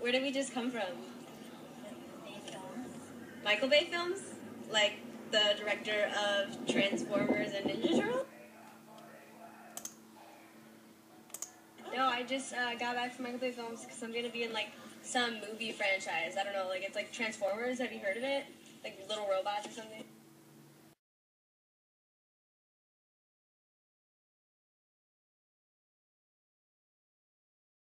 Where did we just come from? Michael Bay films? Like the director of Transformers and Ninja Turtles? No, I just uh, got back from Michael Bay films because I'm gonna be in like some movie franchise. I don't know, like it's like Transformers. Have you heard of it? Like Little Robots or something.